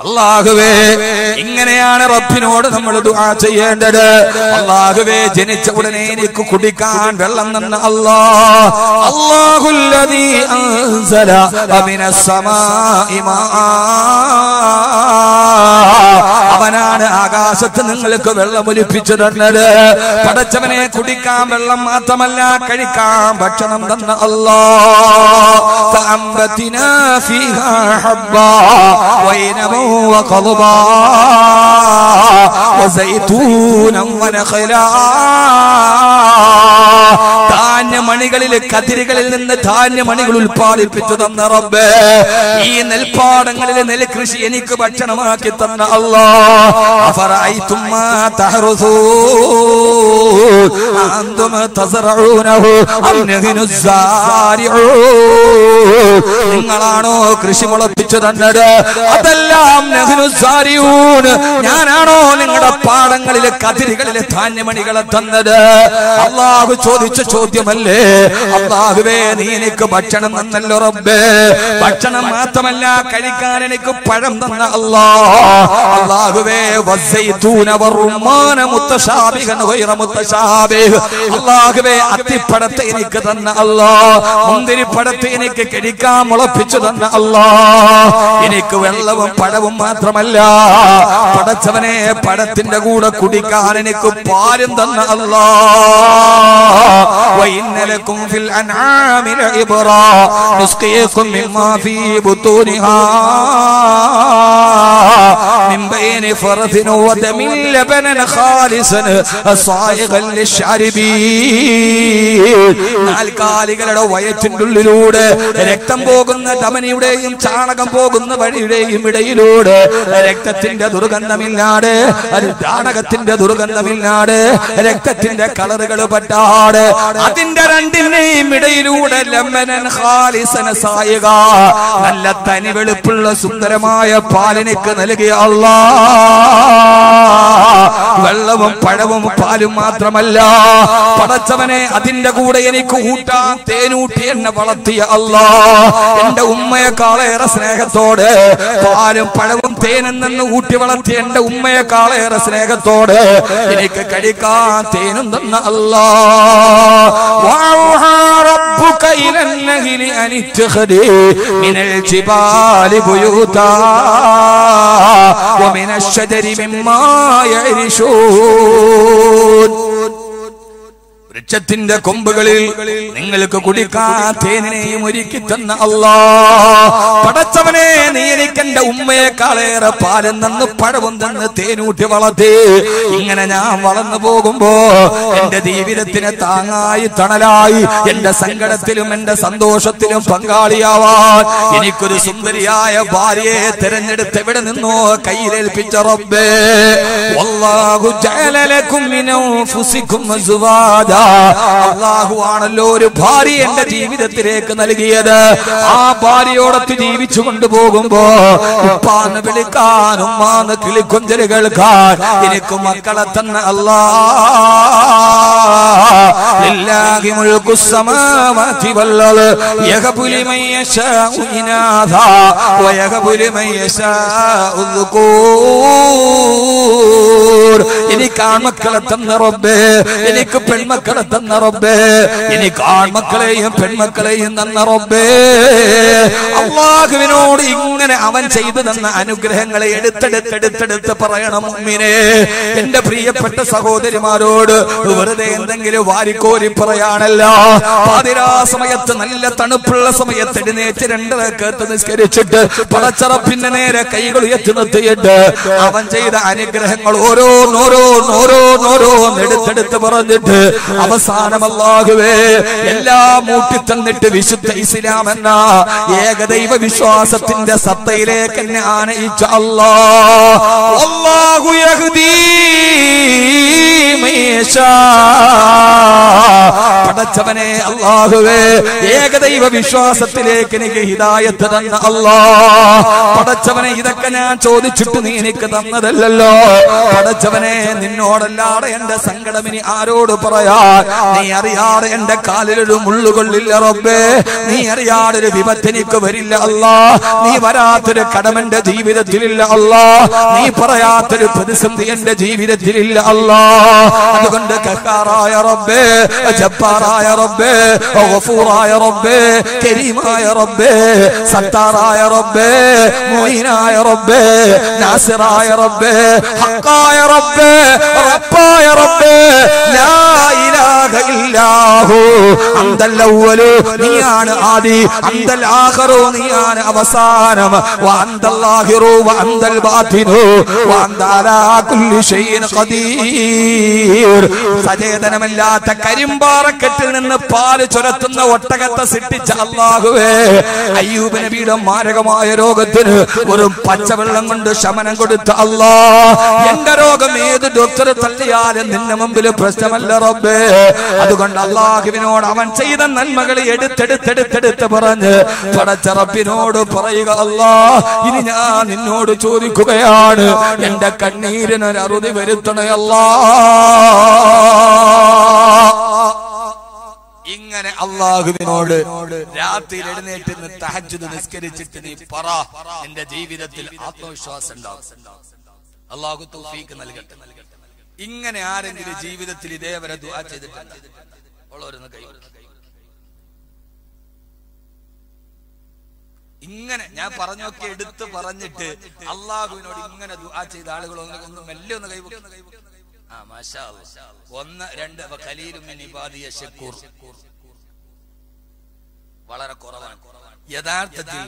അള്ളാഹുവേ ഇങ്ങനെയാണ് റബ്ബിനോട് നമ്മൾ ദുആ ചെയ്യേണ്ടത്. അള്ളാഹുവേ ജനിച്ച ഉടനെ എനിക്ക് കുടിക്കാൻ വെള്ളം തന്ന അല്ലാ അല്ലാഹുല്ലദീ അവനാണ് ആകാശത്ത് നിങ്ങൾക്ക് വെള്ളം ഒലിപ്പിച്ചു തന്നത് പടച്ചവനെ കുടിക്കാൻ വെള്ളം മാത്രമല്ല കഴിക്കാൻ ഭക്ഷണം തന്ന അല്ലാ فأنبتنا فيها حبا وعنبا وقضبا وزيتونا ونخلا ധാന്യമണികളിൽ കതിരുകളിൽ നിന്ന് ധാന്യമണികൾ ഉൽപ്പാദിപ്പിച്ചു തന്ന റബ്ബേ ഈ നെൽപ്പാടങ്ങളിൽ നെൽകൃഷി എനിക്ക് ഭക്ഷണമാക്കി തന്ന അല്ലാ അഫറഅയ്തും മാ തഹറുസൂൻ തസറഊനഹു അം സാരിഊൻ. നിങ്ങളാണോ കൃഷി മുളപ്പിച്ചു തന്നത്? അതെല്ലാം ഞാനാണോ നിങ്ങളുടെ പാടങ്ങളിലെ കതിരുകളിലെ ധാന്യമണികളെ തന്നത്? അള്ളാഹു ചോദിച്ച ചോദ്യമല്ലേ അള്ളാഹുവേ നീ എനിക്ക് ഭക്ഷണം തന്നല്ലോ റബ്ബേ. ഭക്ഷണം മാത്രമല്ല കഴിക്കാൻ എനിക്ക് പഴം തന്ന അല്ലാ അള്ളാഹുവേ അള്ളാഹുവേ അത്തിപ്പഴത്തെ എനിക്ക് തന്ന അല്ലാ മുന്തിരിപ്പടത്തെ എനിക്ക് കഴിക്കാൻ മുളപ്പിച്ചു തന്ന അല്ലാ എനിക്ക് വെള്ളവും പഴവും മാത്രമല്ല. പടച്ചവനെ പടത്തിന്റെ കൂടെ കുടിക്കാൻ എനിക്ക് പാലും തന്ന അല്ലാ وإن لكم في الأنعام لعبرا نسقيكم مما في بطونها. من بين فرث ودم لبنا خالصا صائغا للشاربين നാൽക്കാലികളുടെ വയറ്റിന്റെ ഉള്ളിലൂടെ രക്തം പോകുന്ന ധമനിയുടെയും ചാണകം പോകുന്ന വഴിയുടെയും ഇടയിലൂടെ രക്തത്തിന്റെ ദുർഗന്ധമില്ലാതെ അത് ചാണകത്തിന്റെ ദുർഗന്ധമില്ലാതെ രക്തത്തിന്റെ കളറുകൾ പറ്റാതെ അതിന്റെ രണ്ടിന്റെയും ഇടയിലൂടെ ലമ്മനൻ ഖാലിസന സായിക നല്ല തനി വെളുപ്പുള്ള സുന്ദരമായ പാലിനിക്ക് ഞങ്ങൾക്ക് നൽകിയ വെള്ളവും പഴവും പാലും മാത്രമല്ല. പടച്ചവനെ അതിന്റെ കൂടെ എനിക്ക് കൂട്ടാൻ തേനൂട്ടി എന്നെ വളർത്തിയ അല്ലാ എന്റെ ഉമ്മയെക്കാളേറെ സ്നേഹത്തോട് പാലും പഴവും തേനും നിന്ന് ഊട്ടി വളർത്തിയ എന്റെ ഉമ്മയെക്കാളേറെ സ്നേഹത്തോട് എനിക്ക് കഴിക്കാൻ തേനും തന്ന അല്ലാ അനിച്ചഹരി മിനൽ ചിപാലി ബുയൂതാ. أن اتخذي من الجبال بيوتا ومن الشجر مما يعرشون വൃക്ഷത്തിന്റെ കൊമ്പുകളിൽ നിങ്ങൾക്ക് കുടിക്കാൻ തേനിനെയും ഒരുക്കി തന്ന അല്ലാ പടച്ചവനെ നീ എനിക്ക് എന്റെ ഉമ്മയെക്കാളേറെ പാലം തന്ന് പഴവും തന്ന് തേനൂട്ടി വളർത്തി. ഇങ്ങനെ ഞാൻ വളർന്നു പോകുമ്പോ എന്റെ ജീവിതത്തിന് താങ്ങായി തണലായി എന്റെ സങ്കടത്തിലും എന്റെ സന്തോഷത്തിലും പങ്കാളിയാവാൻ എനിക്കൊരു സുന്ദരിയായ ഭാര്യയെ തിരഞ്ഞെടുത്ത് എവിടെ നിന്നോ കയ്യിലേൽപ്പിച്ച റബ്ബേ. വല്ലാഹു ജലലക്കും ഫുസിക്കും സുവാദാ. അള്ളാഹു ആണല്ലോ ഒരു ഭാര്യ എന്റെ ജീവിതത്തിലേക്ക് നൽകിയത്. ആ ഭാര്യയോടൊത്ത് ജീവിച്ചു കൊണ്ടുപോകുമ്പോ ഉപ്പാന്ന് വിളിക്കാൻ ഉമ്മാന്ന് കിളിക്കൊഞ്ചൽ കേൾക്കാൻ എനിക്ക് മക്കളെ തന്നെ അല്ലാ എനിക്ക് ആൺമക്കളെ തന്നെ റബ്ബേ എനിക്ക് പെൺമക്കളെ തന്ന റബ്ബേ. എനിക്ക് ആൺമക്കളെയും പെൺമക്കളെയും തന്ന റബ്ബേ. അള്ളാഹുവിനോട് ഇങ്ങനെ അവൻ ചെയ്തു തന്ന അനുഗ്രഹങ്ങളെ എടുത്തെടുത്തെടുത്തെടുത്ത് പറയണം ഉമ്മിനെ എന്റെ പ്രിയപ്പെട്ട സഹോദരിമാരോട് വെറുതെ എന്തെങ്കിലും വാരിക്കോരി പറയാണല്ല പാതിരാ സമയത്ത് നല്ല തണുപ്പുള്ള സമയത്ത് എഴുന്നേറ്റ് രണ്ടരക്കത്ത് നിസ്കരിച്ചിട്ട് പടച്ചറപ്പിന്റെ നേരെ കൈകൾ ഉയർത്തി നിർത്തിയിട്ട് അവൻ ചെയ്ത അനുഗ്രഹങ്ങൾ ഓരോന്നോരോന്നോരോന്നോരോന്ന് എടുത്തെടുത്ത് പറഞ്ഞിട്ട് അവസാനമല്ലാകുവേ എല്ലാം മൂട്ടി തന്നിട്ട് വിശുദ്ധ ഇസ്ലാം എന്ന ഏകദൈവ വിശ്വാസത്തിന്റെ സത്തയിലേക്ക് എന്നെ ആനയിച്ച അല്ലാഹു. യഹ്ദീ പടച്ചവനെ അള്ളാഹുവേ ഏകദൈവ വിശ്വാസത്തിലേക്ക് എനിക്ക് ഹിതായത്ത് തന്ന അല്ലാ പടച്ചവനെ ഇതൊക്കെ ഞാൻ ചോദിച്ചിട്ട് നീ എനിക്ക് തന്നതല്ലല്ലോ. പടച്ചവനെ നിന്നോടല്ലാടെ എന്റെ സങ്കടമിനി ആരോട് പറയാ? നീ അറിയാതെ എന്റെ കാലിലൊരു മുള്ളുകൊള്ളില്ല റബ്ബേ. നീ അറിയാതെ ഒരു വിപത്തിനിക്ക് വരില്ല അല്ലാ. നീ വരാത്തൊരു കടമന്റെ ജീവിതത്തിലില്ല അല്ലാ. നീ പറയാത്തൊരു പ്രതിസന്ധി എന്റെ ജീവിതത്തിലില്ല അല്ലാ. അതുകൊണ്ട് കക്കാറായ റബ്ബേ ജബ്ബാറായ റബ്ബേ ഗഫൂറായ റബ്ബേ കരീമായ റബ്ബേ സത്താറായ റബ്ബേ മൊയ്നായ റബ്ബേ നാസിറായ റബ്ബേ ഹക്കായ റബ്ബേ റബ്ബായ റബ്ബേ ലാ ഇലാഹ ഇല്ലാഹു. അന്തൽ അവ്വലു നീയാണ് ആദി. അന്തൽ ആഖിറു നീയാണ് അവസാനം. വ അന്തൽ ആഖിറു വ അന്തൽ ബാത്തിനു വ അന്ത കുല്ലി ഷൈഇൻ ഖദീർ. സചേതനമല്ലാത്ത കരിമ്പാറക്കെട്ടിൽ നിന്ന് പാൽ ചുരത്തുന്ന ഒട്ടകത്തെ സിട്ടിച്ച അല്ലാഹുവേ. അയ്യൂബ് നബിയുടെ മാരകമായ രോഗത്തിന് ഒരു പച്ചവെള്ളം കൊണ്ട് ശമനം കൊടുത്ത അല്ലാ എന്റെ രോഗം ഏത് ഡോക്ടർ തള്ളിയാലും നിന്റെ മുമ്പിൽ പ്രശ്നമല്ല റബ്ബേ. അതുകൊണ്ട് അള്ളാഹുവിനോട് അവൻ ചെയ്ത നന്മകൾ എടുത്തെടുത്തെടുത്തെടുത്ത് പറഞ്ഞ് പടച്ചറപ്പിനോട് പറയുക അല്ലാ ഇനി ഞാൻ നിന്നോട് ചോദിക്കുകയാണ്. എന്റെ കണ്ണീരിനൊരറുതി വരുത്തണയല്ലാ ഇങ്ങനെ അള്ളാഹുവിനോട് രാത്രിയിൽ എഴുന്നേറ്റ് നിന്ന് തഹജ്ജുദ് നിസ്കരിച്ചിട്ട് നീ പറ എന്റെ ജീവിതത്തിൽ ആത്മവിശ്വാസം ഉണ്ടാവും. അള്ളാഹു തൗഫീക്ക് നൽകട്ടെ. ഇങ്ങനെ ആരെങ്കിലും ജീവിതത്തിൽ ഇതേവരെ ദുആ ചെയ്തിട്ടുണ്ട് ഉള്ളവരൊന്ന് കൈ ഇങ്ങനെ ഞാൻ പറഞ്ഞൊക്കെ എടുത്ത് പറഞ്ഞിട്ട് അള്ളാഹുവിനോട് ഇങ്ങനെ ദുആ ചെയ്ത ആളുകൾ ഒന്ന് മെല്ലെ ഒന്ന് കൈവക്കും ആ മാഷാ. ഒന്ന് രണ്ട് മിൻ ശക്കൂർ. വളരെ കുറവാണ്. യഥാർത്ഥത്തിൽ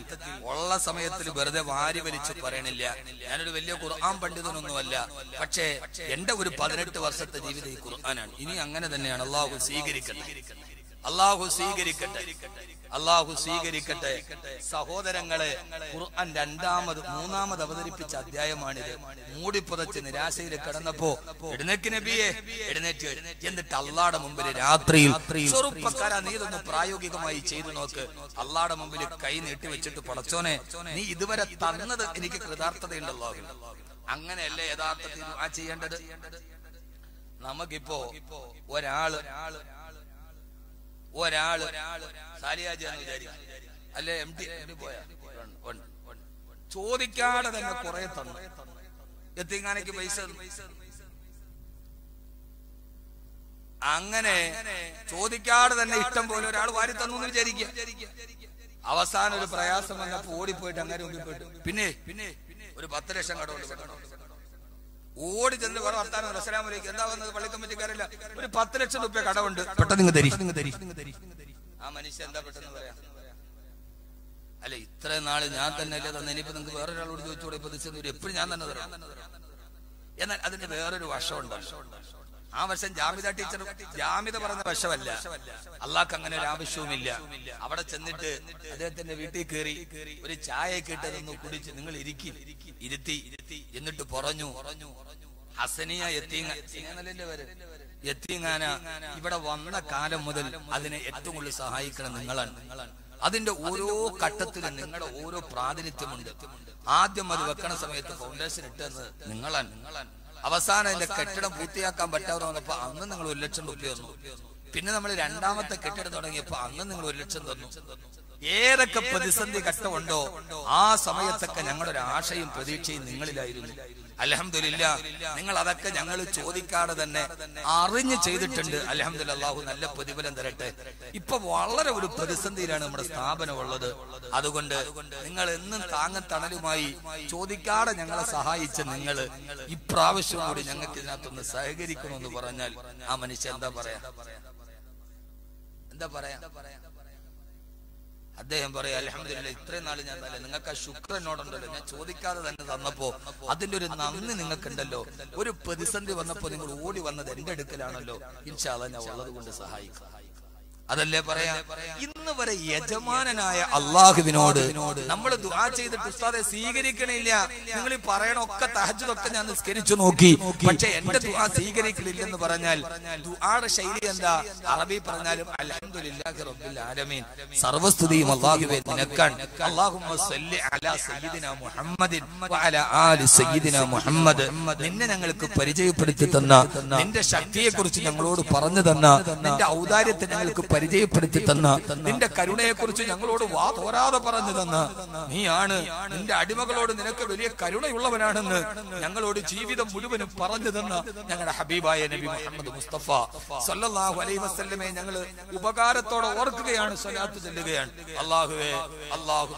ഉള്ള സമയത്തിൽ വെറുതെ വാരി വലിച്ച് പറയണില്ല. ഞാനൊരു വലിയ ഖുർആൻ പണ്ഡിതനൊന്നുമല്ല. പക്ഷേ എന്റെ ഒരു പതിനെട്ട് വർഷത്തെ ജീവിതം ഈ ഖുർആനാണ്. ഇനി അങ്ങനെ തന്നെയാണ്. അള്ളാഹു സ്വീകരിക്കട്ടെ. അള്ളാഹു സ്വീകരിക്കട്ടെ. അള്ളാഹു സ്വീകരിക്കട്ടെ. സഹോദരങ്ങളെ ഖുർആൻ രണ്ടാമത് മൂന്നാമത് അവതരിപ്പിച്ച അധ്യായമാണിത്. മൂടിപ്പുതച്ച് നിരാശയിൽ കിടന്നപ്പോ എഴുന്നേക്ക് നബിയെ എഴുന്നേറ്റ്. എന്നിട്ട് അള്ളാടെ മുമ്പിൽ രാത്രിയിൽ ചെറുപ്പക്കാര നീ പ്രായോഗികമായി ചെയ്തു നോക്ക്. അള്ളാടെ മുമ്പിൽ കൈ നീട്ടി വെച്ചിട്ട് പടച്ചോനെ നീ ഇതുവരെ തന്നത് എനിക്ക് കൃതാർത്ഥതയുണ്ടല്ലോ. അങ്ങനെയല്ലേ യഥാർത്ഥത്തിൽ ആ ചെയ്യേണ്ടത്? നമുക്കിപ്പോ ഒരാൾ ഒരാൾ സാലിയാജി അല്ലെ എം ടി പോയ. ചോദിക്കാതെ തന്നെ കുറെ തന്നു എത്തിങ്ങാനേക്ക് പൈസ. അങ്ങനെ ചോദിക്കാതെ തന്നെ ഇഷ്ടം പോലെ ഒരാൾ വാരി തന്നു എന്ന് വിചാരിക്കുക അവസാനം ഒരു പ്രയാസം വന്നപ്പോ ഓടിപ്പോയിട്ട് അങ്ങനെ മുമ്പിൽ പോയിട്ട് പിന്നെ പിന്നെ ഒരു പത്ത് ലക്ഷം പെട്ടെന്ന്. ഓടി ചെന്ന് വേറെ വർത്താനം അസ്സലാമലൈക്കും എന്താ വന്നത്? പള്ളി കമ്മിറ്റിക്കാരല്ല ഒരു പത്ത് ലക്ഷം രൂപ കടമുണ്ട് പെട്ടെന്ന് തരി. ആ മനുഷ്യൻ എന്താ പെട്ടെന്ന് പറയാ? അല്ല ഇത്രയും നാൾ ഞാൻ തന്നെ അല്ലേ തന്നെ. ഇനിയിപ്പോ നിങ്ങൾക്ക് വേറൊരാളോട് ചോദിച്ചൂടെ? ഇപ്പൊ എപ്പോഴും ഞാൻ തന്നെ തരാം. എന്നാൽ അതിന്റെ വേറൊരു വശമുണ്ടല്ലോ. ആ വശം ജാമിത ടീച്ചർ ജാമിത പറഞ്ഞ വശമല്ല. അള്ളാഹ്ക്ക് അങ്ങനെ ഒരു ആവശ്യവുമില്ല. അവിടെ ചെന്നിട്ട് അദ്ദേഹത്തിന്റെ വീട്ടിൽ കയറി ഒരു ചായ കിട്ടതൊന്ന് കുടിച്ച് നിങ്ങൾ ഇരിക്കി ഇരുത്തി എന്നിട്ട് പറഞ്ഞു ഹസനിയ എത്തീങ്ങ എത്തീങ്ങാനല്ലേ? എത്തീങ്ങാന ഇവിടെ വന്ന കാലം മുതൽ അതിനെ ഏറ്റവും കൂടുതൽ സഹായിക്കണം നിങ്ങളാണ്. അതിന്റെ ഓരോ ഘട്ടത്തിലും നിങ്ങളുടെ ഓരോ പ്രാതിനിധ്യമുണ്ട്. ആദ്യം അത് വെക്കണ സമയത്ത് ഫൗണ്ടേഷൻ ഇട്ടെന്ന് നിങ്ങളാണ് നിങ്ങളാണ്. അവസാനം അതിന്റെ കെട്ടിടം പൂർത്തിയാക്കാൻ പറ്റാതെ വന്നപ്പോ അന്ന് നിങ്ങൾ ഒരു ലക്ഷം രൂപ തന്നു പിന്നെ നമ്മൾ രണ്ടാമത്തെ കെട്ടിടം തുടങ്ങിയപ്പോ അന്ന് നിങ്ങൾ ഒരു ലക്ഷം തന്നു. ഏതൊക്കെ പ്രതിസന്ധി ഘട്ടമുണ്ടോ ആ സമയത്തൊക്കെ ഞങ്ങളുടെ ഒരു ആശയും പ്രതീക്ഷയും നിങ്ങളിലായിരുന്നു. അലഹമില്ല നിങ്ങൾ അതൊക്കെ ഞങ്ങൾ ചോദിക്കാതെ തന്നെ അറിഞ്ഞ് ചെയ്തിട്ടുണ്ട്. അലഹമില്ല നല്ല പ്രതിഫലം തരട്ടെ. ഇപ്പൊ വളരെ ഒരു പ്രതിസന്ധിയിലാണ് നമ്മുടെ സ്ഥാപനം ഉള്ളത്. അതുകൊണ്ട് നിങ്ങൾ എന്നും താങ്ങത്തണലുമായി ചോദിക്കാതെ ഞങ്ങളെ സഹായിച്ച നിങ്ങൾ ഇപ്രാവശ്യം കൂടി ഞങ്ങൾക്ക് ഇതിനകത്തൊന്ന് സഹകരിക്കണമെന്ന് പറഞ്ഞാൽ ആ മനുഷ്യൻ എന്താ പറയാ? എന്താ പറയാ? അദ്ദേഹം പറയാ അലഹമില്ല ഇത്രയും നാൾ ഞാൻ തല്ലേ നിങ്ങൾക്ക് ആ ശുക്രനോടുണ്ടല്ലോ ഞാൻ ചോദിക്കാതെ തന്നെ തന്നപ്പോ അതിന്റെ ഒരു നന്ദി നിങ്ങൾക്കുണ്ടല്ലോ. ഒരു പ്രതിസന്ധി വന്നപ്പോ നിങ്ങൾ ഓടി വന്നത് എന്റെ അടുക്കലാണല്ലോ. ഇൻഷാല്ല ഞാൻ ഉള്ളത് കൊണ്ട് സഹായിക്കും. അതല്ലേ പറയാ? ഇന്ന് വരെ യജമാനനായ അള്ളാഹുവിനോട് നമ്മൾ ദുആ ചെയ്തിട്ട് ഉസ്താദെ സ്വീകരിക്കണില്ല. നിങ്ങൾ ഈ പറയണൊക്കെ തഹജ്ജുദൊക്കെ ഞാൻ നിസ്കരിച്ചു നോക്കി. പക്ഷെ എന്റെ ദുആ സ്വീകരിക്കണില്ലെന്ന് പറഞ്ഞാൽ ദുആയുടെ ശൈലി എന്താ? അറബി പറഞ്ഞാലും അൽഹംദുലില്ലാഹി റബ്ബിൽ ആലമീൻ. സർവസ്തുതിയും അള്ളാഹുവേ അല്ലാഹുമ്മ സല്ലി അലാ സയ്യിദിന മുഹമ്മദിൻ വഅലാ ആലി സയ്യിദിന മുഹമ്മദ്. നിന്നെ ഞങ്ങൾക്ക് പരിചയപ്പെടുത്തി തന്ന നിന്റെ ശക്തിയെ കുറിച്ച് ഞങ്ങളോട് പറഞ്ഞു തന്ന നിന്റെ ഔദാര്യത്തെ ഞങ്ങൾക്ക് പരിചയപ്പെടുത്തി തന്ന നിന്റെ കരുണയെ കുറിച്ച് ഞങ്ങളോട് വാ തോരാതെ പറഞ്ഞു തന്ന നീയാണ് നിന്റെ അടിമകളോട് നിനക്ക് വലിയ കരുണയുള്ളവനാണെന്ന് ഞങ്ങളോട് ജീവിതം മുഴുവനും പറഞ്ഞു തന്ന ഞങ്ങളുടെ ഹബീബായ നബി മുഹമ്മദ് മുസ്തഫ സല്ലല്ലാഹു അലൈഹി വസല്ലമെ ഞങ്ങൾ ഉപകാരത്തോടെ ഓർക്കുകയാണ് സ്വലാത്ത് ചെല്ലുകയാണ്. അള്ളാഹുവേ അള്ളാഹു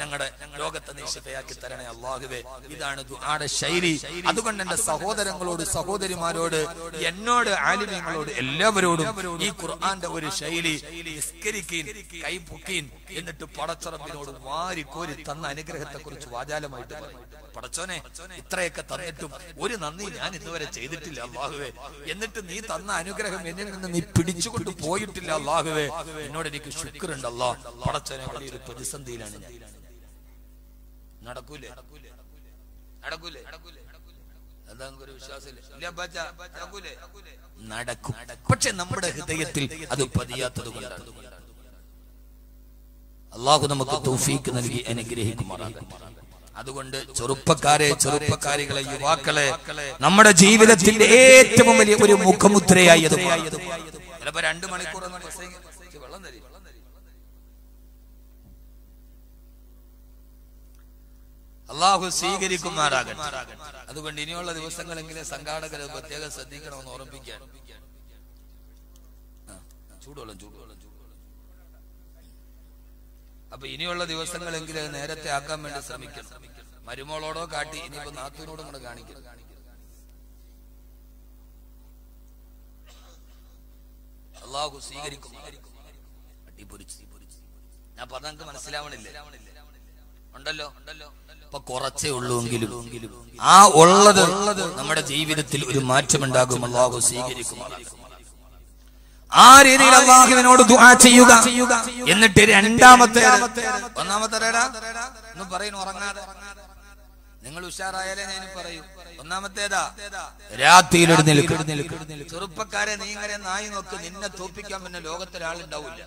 ഞങ്ങളുടെ ലോകത്തെ നീ ശിഫയാക്കി തരണേ അള്ളാഹുവേ ഇതാണ് ദുആയുടെ ശൈലി. അതുകൊണ്ട് എന്റെ സഹോദരങ്ങളോട് സഹോദരിമാരോട് എന്നോട് ആലിമ്യങ്ങളോട് എല്ലാവരോടും ഈ ഖുർആന്റെ ഒരു ശൈലി നിസ്കരിക്കീൻ കൈ പൊക്കീൻ എന്നിട്ട് പടച്ചറമ്പിനോട് വാരിക്കോരി തന്ന അനുഗ്രഹത്തെ കുറിച്ച് വാചാലമായിട്ട് പറയും. പടച്ചോനെ ഇത്രയൊക്കെ തന്നിട്ടും ഒരു നന്ദി ഞാൻ ഇതുവരെ ചെയ്തിട്ടില്ല അള്ളാഹുവേ എന്നിട്ട് നീ തന്ന അനുഗ്രഹം എന്നിൽ നിന്ന് നീ പിടിച്ചുകൊണ്ട് പോയിട്ടില്ല അള്ളാഹുവേ എന്നോട് എനിക്ക് ശുക്രണ്ടല്ലോ പടച്ചോനെ വലിയൊരു പ്രതിസന്ധിയിലാണ് ഞാൻ. നടക്കൂലേ? നടക്കൂലേ? എന്താ ഒരു വിശ്വാസമില്ല നടക്കും. പക്ഷെ നമ്മുടെ ഹൃദയത്തിൽ അത് പതിയാത്തത് കൊണ്ടാണ്. അള്ളാഹു നമുക്ക് തൗഫീക്ക് നൽകി അനുഗ്രഹിക്കുമാറാകട്ടെ. അതുകൊണ്ട് ചെറുപ്പക്കാരെ ചെറുപ്പക്കാരികളെ യുവാക്കളെ നമ്മുടെ ജീവിതത്തിന്റെ ഏറ്റവും വലിയ ഒരു മുഖമുദ്രയായി. ചിലപ്പോ രണ്ടു മണിക്കൂർ വെള്ളം തരും അള്ളാഹു സ്വീകരിക്കുമാറാകട്ടെ. അതുകൊണ്ട് ഇനിയുള്ള ദിവസങ്ങളെങ്കിലും സംഘാടകർ പ്രത്യേകം ശ്രദ്ധിക്കണമെന്ന് ഓർമ്മിക്കാൻ ചൂടുവെള്ളം ചൂടുവെള്ളം അപ്പൊ ഇനിയുള്ള ദിവസങ്ങളെങ്കിലും നേരത്തെ ആക്കാൻ വേണ്ടി ശ്രമിക്കണം. മരുമോളോടോ കാട്ടി ഇനിയിപ്പോ നാത്തൂനോടും കൂടെ കാണിക്കണം അള്ളാഹു സ്വീകരിക്കും. ഞാൻ പറഞ്ഞ മനസ്സിലാവണില്ലേ? ഉണ്ടല്ലോ? ഇപ്പൊ കുറച്ചേ ഉള്ളൂ എങ്കിലും ആ ഉള്ളത് നമ്മുടെ ജീവിതത്തിൽ ഒരു മാറ്റമുണ്ടാകും. അള്ളാഹു സ്വീകരിക്കും. ആ രീതിയിൽ അള്ളാഹുവിനോട് ദുആ ചെയ്യുക. എന്നിട്ട് രണ്ടാമത്തെ ഒന്നാമത്തെ ഒന്ന് പറയുന്നു ഉറങ്ങാതെ. നിങ്ങൾ ഉഷാറായാലേ ഞാൻ പറയൂ. ഒന്നാമത്തേതാ? രാത്രിയിൽ ചെറുപ്പക്കാരെ നീ ഇങ്ങനെ നായി നോക്ക്. നിന്നെ തോപ്പിക്കാൻ പിന്നെ ലോകത്തൊരാളുണ്ടാവില്ല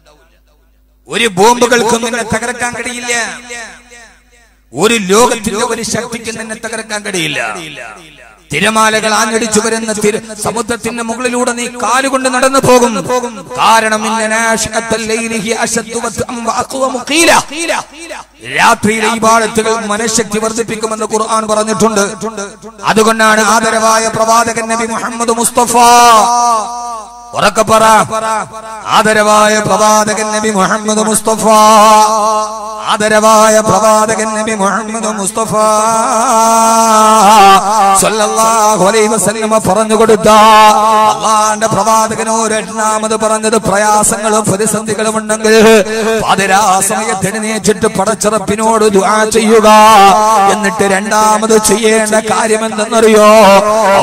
ഒരു ബോംബുകൾക്കും നിന്നെ തകർക്കാൻ കഴിയില്ല. ഒരു ലോകത്തിന്റെ ഒരു ശക്തിക്ക് നിന്നെ തകർക്കാൻ കഴിയില്ല. തിരമാലകൾ ആഞ്ഞടിച്ചു വരുന്ന സമുദ്രത്തിന്റെ മുകളിലൂടെ നീ കാലുകൊണ്ട് നടന്നു പോകും. കാരണം. രാത്രിയിലെ ഈ ബാലത്തുകൾ മനഃശക്തി വർദ്ധിപ്പിക്കുമെന്ന് ഖുർആൻ പറഞ്ഞിട്ടുണ്ട്. അതുകൊണ്ടാണ് ആദരവായ പ്രവാചകൻ നബി മുഹമ്മദ് മുസ്തഫ. ഉറക്കെ പറ. ആദരവായ പ്രവാചകൻ നബി മുഹമ്മദ് മുസ്തഫ. ആദരവായ പ്രവാചകൻ നബി മുഹമ്മദ് മുസ്തഫ. സല്ലല്ലാഹു അലൈഹി വസല്ലമ പറഞ്ഞു കൊടുത്ത അള്ളാന്റെ പ്രവാചകനോ രണ്ടാമത് പറഞ്ഞത് പ്രയാസങ്ങളും പ്രതിസന്ധികളും ഉണ്ടെങ്കിൽ പാതിരാ സമയത്ത് പടച്ചിറപ്പിനോട് ദുആ ചെയ്യുക. എന്നിട്ട് രണ്ടാമത് ചെയ്യേണ്ട കാര്യം എന്തെന്നറിയോ?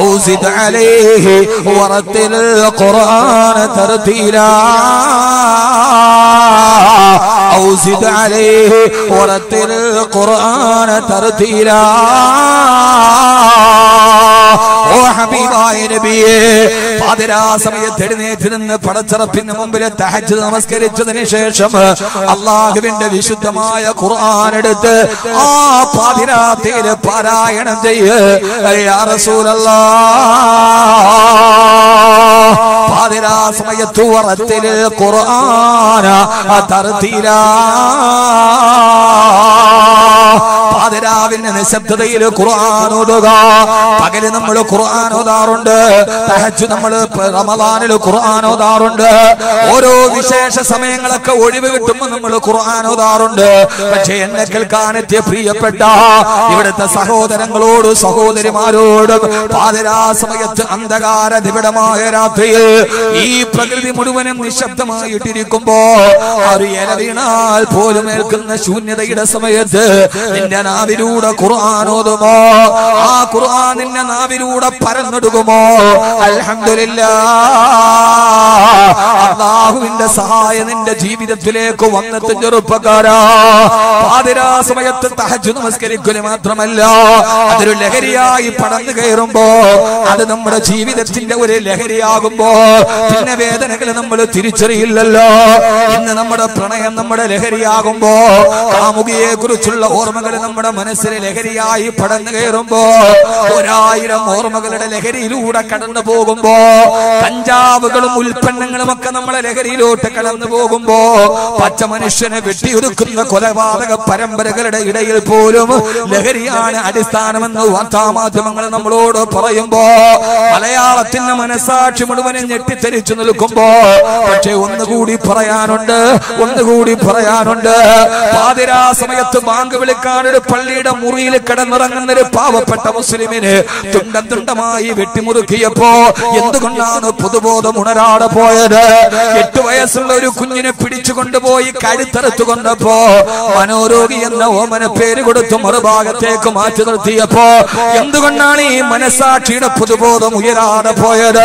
ഔസിദ് അലൈഹി വറത്തിൽ ഖുർആന തർതീലാ ഔസിദ് അലൈഹി വറത്തിൽ ഖുർആന തർതീലാ ഹബീബായ നബിയെ പാതിരാ സമയത്ത് എഴുന്നേറ്റ് നിന്ന് പടച്ചിറപ്പിന് മുമ്പിൽ തഹജ് നമസ്കരിച്ചതിന് ശേഷം അള്ളാഹുവിന്റെ വിശുദ്ധമായ ഖുർആൻ എടുത്ത് ആ പാതിരാത്തേര് പാരായണം ചെയ്യ്. പാതിരാ സമയത്ത് ഉറത്തിൽ ഖുർആന പാതിരാവിന്റെ നിശബ്ദതയിൽ ഖുർആൻ ഓതുക. പകൽ നമ്മൾ ഖുർആൻ ഓതാറുണ്ട്. തഹജ് നമ്മൾ റമദാനിൽ ഖുർആൻ ഓതാറുണ്ട്. ഓരോ വിശേഷ സമയങ്ങളൊക്കെ ഒഴിവ് കിട്ടുമ്പോൾ നമ്മൾ ഖുർആൻ ഓതാറുണ്ട്. പക്ഷെ എന്നെ കേൾക്കാനെത്തിയ പ്രിയപ്പെട്ട ഇവിടുത്തെ സഹോദരങ്ങളോടും സഹോദരിമാരോടും പാതിരാ സമയത്ത് അന്ധകാര നിബിഡമായ രാത്രിയിൽ ഈ പ്രകൃതി മുഴുവനും നിശബ്ദമായിട്ടിരിക്കുമ്പോ അറിയല വീണാൽ പോലും ഏൽക്കുന്ന ശൂന്യതയുടെ സമയത്ത് നാവിലൂടെ ഖുർആൻ ഓതുമോ? ആ ഖുർആൻ നിന്റെ നാവിലൂടെ പരന്നൊടുകുമോ അൽഹംദുലില്ലാ. അള്ളാഹുവിന്റെ സഹായം നിന്റെ ജീവിതത്തിലേക്ക് വന്നെത്തും ചെറുപ്പക്കാരാ. പാതിരാ സമയത്ത് തഹജ് നമസ്കരിക്കൽ മാത്രമല്ല അതൊരു ലഹരിയായി പടന്നു കയറുമ്പോ അത് നമ്മുടെ ജീവിതത്തിന്റെ ഒരു ലഹരിയാകുമ്പോ പിന്നെ വേദനകൾ നമ്മൾ തിരിച്ചറിയില്ലല്ലോ. ഇന്ന് നമ്മുടെ പ്രണയം നമ്മുടെ ലഹരിയാകുമ്പോ കാമുകിയെ കുറിച്ചുള്ള ഓർമ്മകൾ നമ്മുടെ മനസ്സിൽ ലഹരിയായി പടന്നു കയറുമ്പോ ഒരായിരം ഓർമ്മകളുടെ ലഹരിയിലൂടെ കടന്നു പോകുമ്പോ കഞ്ചാവുകളും ഉൽപ്പന്നങ്ങളും ഒക്കെ നമ്മളെ ലഹരിയിലോട്ട് കടന്നു പോകുമ്പോ പച്ച മനുഷ്യനെ വെട്ടിയൊരുക്കുന്ന കൊലപാതക പരമ്പരകളുടെ ഇടയിൽ പോലും ലഹരിയാണ് അടിസ്ഥാനമെന്ന് വാർത്താമാധ്യമങ്ങൾ നമ്മളോട് പറയുമ്പോ മലയാളത്തിന്റെ മനസാക്ഷി മുഴുവനും ഞെട്ടിത്തെരിച്ചു നിൽക്കുമ്പോ പക്ഷെ ഒന്നുകൂടി പറയാനുണ്ട് ഒന്നുകൂടി പറയാനുണ്ട്. പാതിരാ സമയത്ത് ബാങ്ക് വിളിക്കാൻ ഒരു പള്ളിയുടെ മുറിയിൽ കിടന്നിറങ്ങുന്ന ഒരു പാവപ്പെട്ട മുസ്ലിമിന് തുണ്ടം തുണ്ടമായി വെട്ടിമുറുക്കിയപ്പോ എന്തുകൊണ്ടാണ് പൊതുബോധം ഉണരാടെ പോയത്? എട്ട് വയസ്സുള്ള ഒരു കുഞ്ഞിനെ പിടിച്ചു കൊണ്ടുപോയി കഴുത്തറുത്തു കൊണ്ടപ്പോ മനോരോഗി എന്ന ഓമന പേര് കൊടുത്തു മറുഭാഗത്തേക്ക് മാറ്റി നിർത്തിയപ്പോ എന്തുകൊണ്ടാണ് ഈ മനസാക്ഷിയുടെ പൊതുബോധം ഉയരാതെ പോയത്?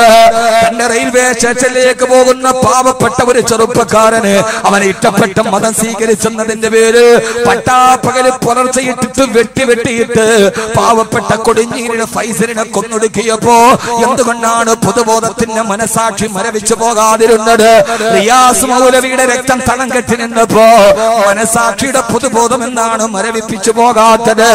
തന്റെ റെയിൽവേ സ്റ്റേഷനിലേക്ക് പോകുന്ന പാവപ്പെട്ട ഒരു ചെറുപ്പക്കാരന് അവനെ ഇഷ്ടപ്പെട്ട മതം സ്വീകരിച്ചെന്നതിന്റെ പേര് പട്ടാപ്പകൽ പുലർച്ചയിട്ടിട്ട് വെട്ടി വെട്ടിയിട്ട് പാവപ്പെട്ട കൊടിഞ്ഞീരിനെ ഫൈസലിനെ കൊന്നൊടുക്കിയപ്പോ എന്തുകൊണ്ടാണ് പൊതുബോധത്തിന്റെ മനസാക്ഷി മരവിച്ചു പോകാതിരുന്നത്? റിയാസ് മൗലവിയുടെ രക്തം തളം കെട്ടി നിന്നപ്പോ മനസാക്ഷിയുടെ പൊതുബോധം എന്നാണ് മരവിപ്പിച്ചു പോകാത്തത്?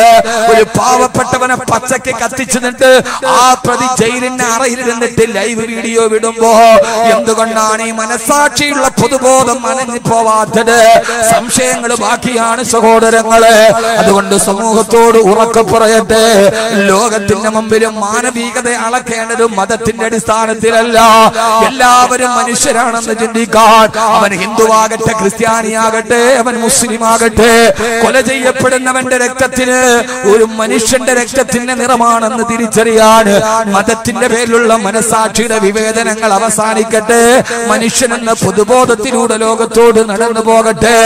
ഒരു പാവപ്പെട്ടവനെ പച്ചക്ക് കത്തിച്ചു നിന്നിട്ട് ആ പ്രതി ജയിലിന്റെ അറയിൽ നിന്നിട്ട് ലൈവ് വീഡിയോ വിടുമ്പോ എന്തുകൊണ്ടാണ് ഈ മനസാക്ഷിയുള്ള പൊതുബോധം മനഞ്ഞു പോവാത്തത് സംശയങ്ങൾ ബാക്കിയാണ് സഹോദരങ്ങൾ. അതുകൊണ്ട് സമൂഹത്തോട് ഉറക്കെ പറയട്ടെ. ലോകത്തിന്റെ മുമ്പിലും മാനവികത അളക്കേണ്ടത് മതത്തിന്റെ അടിസ്ഥാനത്തിലല്ല. എല്ലാവരും മനുഷ്യരാണെന്ന് ചിന്തിക്കാൻ അവൻ ഹിന്ദുവാകട്ടെ ക്രിസ്ത്യാനിയാകട്ടെ അവൻ മുസ്ലിം ആകട്ടെ കൊല ചെയ്യപ്പെടുന്നവന്റെ രക്തത്തിന് ഒരു മനുഷ്യന്റെ രക്തത്തിന്റെ നിറമാണെന്ന് തിരിച്ചറിയാൻ മതത്തിന്റെ പേരിലുള്ള മനസാക്ഷിയുടെ വിവേചനങ്ങൾ അവസാനിക്കട്ടെ. മനുഷ്യൻ എന്ന പൊതുബോധത്തിലൂടെ ലോകത്തോട് നടന്നു പോകട്ടെ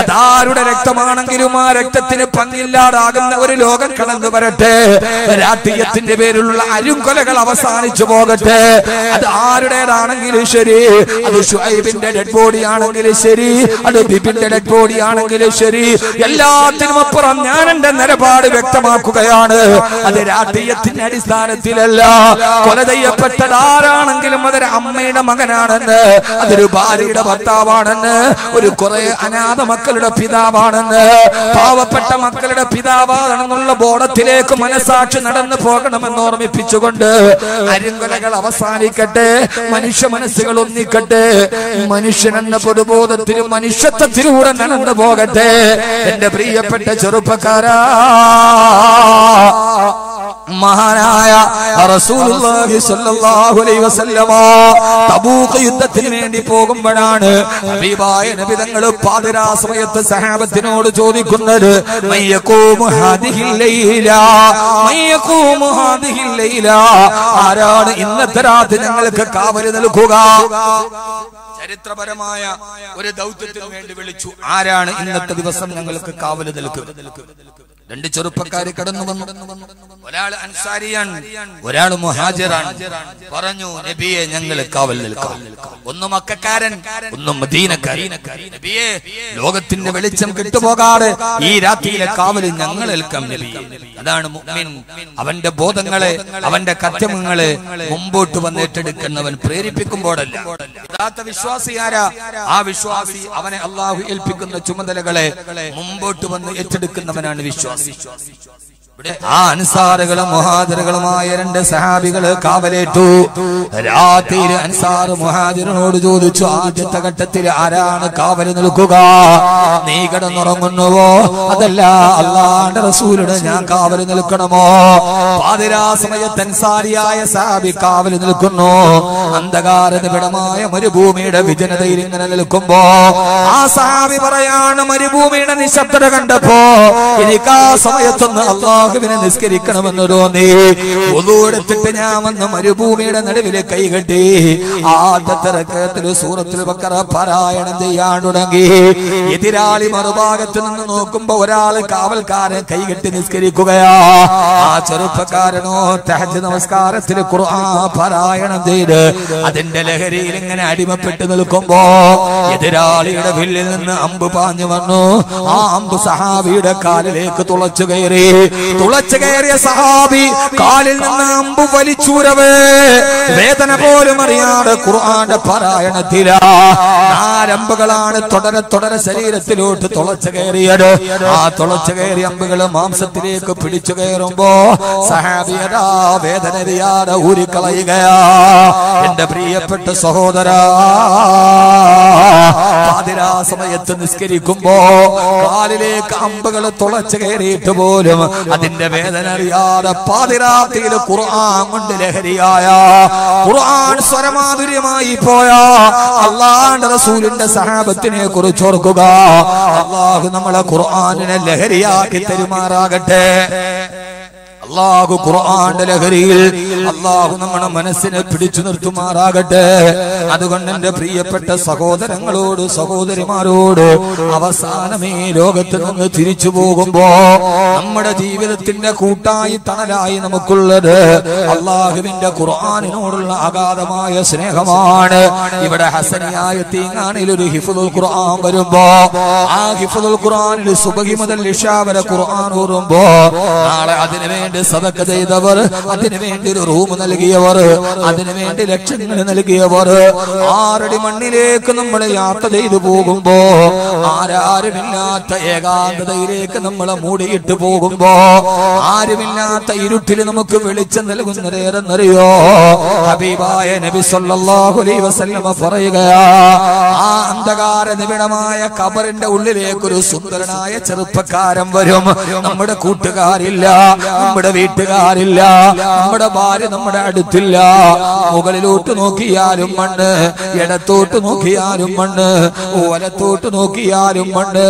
അതാരുടെ രക്തമാണെങ്കിലും ആ രക്തത്തിന് പങ്കില്ലാതാകുന്ന ഒരു ലോകം കടന്നു വരട്ടെ. രാഷ്ട്രീയത്തിന്റെ പേരിലുള്ള അരുംകൊലകൾ അവസാനിച്ചു പോകട്ടെ. അത് ആരുടേതാണെങ്കിലും ശരി. അത് ഷുഹൈബിന്റെ ഡെഡ് ബോഡി ആണെങ്കിലും ശരി. അത് ബിബിന്റെ ഡെഡ് ബോഡി ആണെങ്കിലും ശരി. എല്ലാത്തിനും അപ്പുറം ഞാൻ എന്റെ നിലപാട് വ്യക്തമാക്കുകയാണ്. അത് രാഷ്ട്രീയത്തിന്റെ അടിസ്ഥാനത്തിലല്ല. കൊല ചെയ്യപ്പെട്ടത് ആരാണെങ്കിലും അതൊരു അമ്മയുടെ മകനാണെന്ന് അതൊരു ഭാര്യയുടെ ഭർത്താവാണെന്ന് ഒരു കുറെ അനാഥ മക്കളുടെ പിതാവാണെന്ന് പാവപ്പെട്ട മക്കളുടെ പിതാവാണെന്നുള്ള ബോധത്തിലേക്ക് മനസാക്ഷി നടന്നു പോകണമെന്ന് ഓർമ്മിപ്പിച്ചുകൊണ്ട് അരിങ്കലകൾ അവസാനിക്കട്ടെ മനുഷ്യ മനസ്സുകൾ ഒന്നിക്കട്ടെ മനുഷ്യൻ എന്ന പൊതുബോധത്തിലും മനുഷ്യത്വത്തിലൂടെ നടന്നു പോകട്ടെ. എന്റെ പ്രിയപ്പെട്ട ചെറുപ്പക്കാരാ മഹാനായ യുദ്ധത്തിന് വേണ്ടി പോകുമ്പോഴാണ് ഹബീബായ നബിതങ്ങൾ ചോദിക്കുന്നത് ആരാണ് ഇന്നത്തെ രാത്രി ഞങ്ങൾക്ക് കാവൽ നൽകുക? ചരിത്രപരമായ ഒരു ദൗത്യത്തിന് വേണ്ടി വിളിച്ചു ആരാണ് ഇന്നത്തെ ദിവസം ഞങ്ങൾക്ക് കാവൽ നൽകുക? രണ്ട് ചെറുപ്പക്കാര് കടന്നു വന്നു. ഒരാൾ അൻസാരിയാണ് ഒരാൾ മുഹാജിറാണ്. പറഞ്ഞു നബിയെ ഞങ്ങൾ കാവൽ നിൽക്കാം. ഒന്ന് മക്കാരൻ ഒന്ന് മദീനക്കാരൻ. നബിയെ ലോകത്തിന്റെ വെളിച്ചം കിട്ടുപോകാതെ ഈ രാത്രിയിലെ കാവൽ ഞങ്ങൾ ഏൽക്കാം നബി അതാണ് മുഅ്മിൻ. അവന്റെ ബോധങ്ങളെ അവന്റെ കർത്തവ്യങ്ങളെ മുമ്പോട്ട് വന്നേറ്റെടുക്കുന്നവൻ പ്രേരിപ്പിക്കുമ്പോഴല്ല. യഥാർത്ഥ വിശ്വാസി ആരാ ആ വിശ്വാസി അവനെ അള്ളാഹു ഏൽപ്പിക്കുന്ന ചുമതലകളെ മുമ്പോട്ട് വന്ന് ഏറ്റെടുക്കുന്നവനാണ് വിശ്വാസി. ഇവിടെ ആ അൻസാറുകളും മുഹാദിറുകളുമായ രണ്ട് സഹാബികൾ കാവലേറ്റു. രാത്രിയിൽ അൻസാർ മുഹാദിറിനോട് ചോദിച്ചു ആദ്യത്തെ ഘട്ടത്തിൽ ആരാണ് കാവൽ നിൽക്കുക? നീ കിടന്നുറങ്ങുന്നുവോ? അതല്ല അള്ളാന്റെ റസൂലിന് ഞാൻ കാവൽ നിൽക്കണമോ? പാതിരാ സമയത്ത് അൻസാരിയായ സഹാബി കാവൽ നിൽക്കുന്നു. അന്ധകാര നിബിഡമായ മരുഭൂമിയുടെ വിജനതയിൽ ഇങ്ങനെ നിൽക്കുമ്പോ ആ സഹാബി പറയാണ് മരുഭൂമിയുടെ നിശബ്ദത കണ്ടപ്പോ എനിക്ക് ആ സമയത്തൊന്ന് അള്ളാഹു അള്ളാഹുവിനെ നിസ്കരിക്കണമെന്ന് തോന്നി ഒതുകൊടുത്തിട്ട് ഞാൻ വന്ന് മരുഭൂമിയുടെ നടുവിലെ കൈകെട്ടി ആദ്യത്തെ റക്കത്തിൽ സൂറത്തിൽ ബക്കറ പാരായണം ചെയ്യാൻ തുടങ്ങി. എതിരാളി മറുഭാഗത്ത് നിന്ന് നോക്കുമ്പോ ഒരാൾ കാവൽക്കാരൻ കൈകെട്ടി നിസ്കരിക്കുകയാ. ആ ചെറുപ്പക്കാരനോ തഹജ് നമസ്കാരത്തിൽ ഖുർആൻ പാരായണം ചെയ്ത് അതിന്റെ ലഹരിയിൽ ഇങ്ങനെ അടിമപ്പെട്ട് നിൽക്കുമ്പോ എതിരാളിയുടെ വില്ലിൽ നിന്ന് അമ്പ് പാഞ്ഞു വന്നു. ആ അമ്പ് സഹാബിയുടെ കാലിലേക്ക് തുളച്ചു കയറി. തുളച്ചു കയറിയ സഹാബി കാലിൽ നിന്ന് അമ്പ് വലിച്ചൂരവേ. വേദന പോലും അറിയാതെ ഖുർആന്റെ പാരായണത്തില. നാലമ്പുകളാണ് തുടരെ തുടരെ ശരീരത്തിലോട്ട് തുളച്ചു കയറിയത്. ആ തുളച്ചു കയറിയ അമ്പുകൾ മാംസത്തിലേക്ക് പിടിച്ചു കയറുമ്പോ സഹാബിയതാ വേദന അറിയാതെ ഊരിക്കളയുകയാ. എന്റെ പ്രിയപ്പെട്ട സഹോദര പാതിരാ സമയത്ത് നിസ്കരിക്കുമ്പോ കാലിലേക്ക് അമ്പുകൾ തുളച്ചു കയറിയിട്ട് പോലും അതിന്റെ വേദന അറിയാതെ പാതിരാത്രിയിൽ ഖുർആൻ കൊണ്ട് ലഹരിയായ ഖുർആൻ സ്വരമാധുര്യമായി പോയ അള്ളാന്റെ റസൂലിന്റെ സഹാബത്തിനെ കുറിച്ച് ഓർക്കുക. അള്ളാഹു നമ്മളെ ഖുർആനിനെ ലഹരിയാക്കി തരുമാറാകട്ടെ. അള്ളാഹു ഖുർആന്റെ ലഹരിയിൽ അള്ളാഹു നമ്മുടെ മനസ്സിനെ പിടിച്ചു നിർത്തുമാറാകട്ടെ. അതുകൊണ്ട് എന്റെ പ്രിയപ്പെട്ട സഹോദരങ്ങളോട് സഹോദരിമാരോട് അവസാനമേ ലോകത്ത് നിന്ന് തിരിച്ചു പോകുമ്പോ നമ്മുടെ ജീവിതത്തിന്റെ കൂട്ടായി തണലായി നമുക്കുള്ളത് അള്ളാഹുവിന്റെ ഖുർആാനിനോടുള്ള അഗാധമായ സ്നേഹമാണ്. ഇവിടെ ഹസനിയായ തീങ്ങാനിൽ ഒരു ഹിഫുദുൽ ഖുർആൻ വരുമ്പോ ആ ഹിഫുദുൽ ഖുർആാനിൽ സുബഹി മുതൽ ഇഷാ വരെ ഖുർആൻ ഊറുമ്പോ നാളെ അതിനു സദക്ക ചെയ്തവർ അതിനു വേണ്ടി ഒരു റൂം നൽകിയവർ അതിനു വേണ്ടി ലക്ഷങ്ങൾ നൽകിയവർ. ആറടി മണ്ണിലേക്ക് നമ്മൾ യാത്ര ചെയ്തു പോകുമ്പോ ആരാരുമില്ലാത്ത ഏകാന്തതയിലേക്ക് നമ്മളെ മൂടിയിട്ട് പോകുമ്പോ ആരുമില്ലാത്ത ഇരുട്ടിൽ നമുക്ക് വെളിച്ചം നൽകുന്നതേറെന്നറിയോ ഹബീബായ നബി സല്ലല്ലാഹു അലൈഹി വസല്ലമ പറയുകയാ ആ അന്ധകാര നിബിഡമായ കബറിന്റെ ഉള്ളിലേക്ക് ഒരു സുന്ദരനായ ചെറുപ്പക്കാരൻ വരും. നമ്മുടെ കൂട്ടുകാരില്ല നമ്മുടെ വീട്ടുകാരില്ല നമ്മുടെ ഭാര്യ നമ്മുടെ അടുത്തില്ല. മുകളിലോട്ട് നോക്കിയാലും മണ്ണ് ഇടത്തോട്ട് നോക്കിയാലും മണ്ണ് ഓലത്തോട്ട് നോക്കിയാലും മണ്ണ്.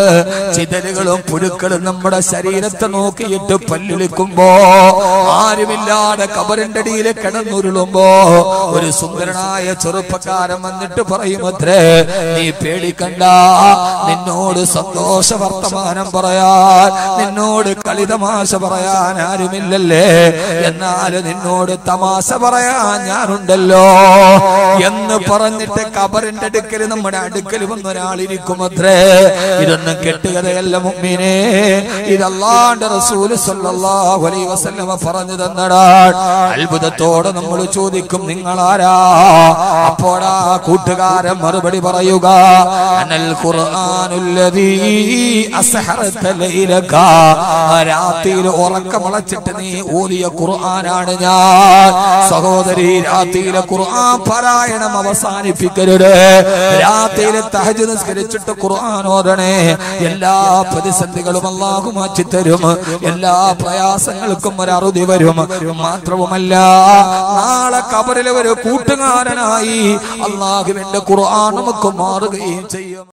ചിതലുകളും പുഴുക്കളും നമ്മുടെ ശരീരത്തെ നോക്കിയിട്ട് പല്ലുളിക്കുമ്പോ ആരുമില്ലാതെ കബറിന്റെ അടിയിലെ കിടന്നുരുളുമ്പോ ഒരു സുന്ദരനായ ചെറുപ്പക്കാരൻ വന്നിട്ട് പറയുമത്രേ നീ പേടിക്കണ്ട. നിന്നോട് സന്തോഷ വർത്തമാനം പറയാൻ നിന്നോട് കളിതമാശ പറയാൻ ആരുമില്ലല്ലേ എന്നാൽ നിന്നോട് തമാശ പറയാൻ ഞാനുണ്ടല്ലോ. എന്ന് പറഞ്ഞിട്ട് കബറിന്റെ അടുക്കൽ നമ്മുടെ അടുക്കൽ വന്ന ഒരാളിരിക്കുമത്രേ ഇതൊന്നും കെട്ടുകഥയല്ല മുമ്മിനെ ഇതല്ലാണ്ട് റസൂൽ പറഞ്ഞു തന്നടാ. അത്ഭുതത്തോടെ നമ്മൾ ചോദിക്കും നിങ്ങൾ ആരാ അപ്പോഴാ കൂട്ടുകാരൻ മറുപടി പറയുക അനൽ രാത്രിയിൽ ഉറക്കമുളച്ചിട്ട് നീ ഓതിയ ഖുർആനാണ് ഞാൻ. സഹോദരി രാത്രിയിലെ ഖുർആൻ പാരായണം അവസാനിപ്പിക്കരുത്. രാത്രിയിലെ തഹജ് നിസ്കരിച്ചിട്ട് ഖുർആൻ ഓതണേ. എല്ലാ പ്രതിസന്ധികളും അള്ളാഹു മാറ്റിത്തരും. എല്ലാ പ്രയാസങ്ങൾക്കും ഒരു അറുതി വരും. മാത്രവുമല്ല നാളെ കബറിലെ ഒരു കൂട്ടുകാരനായി അള്ളാഹുവിന്റെ ഖുർആൻ നമുക്ക് മാറുകയും ചെയ്യും.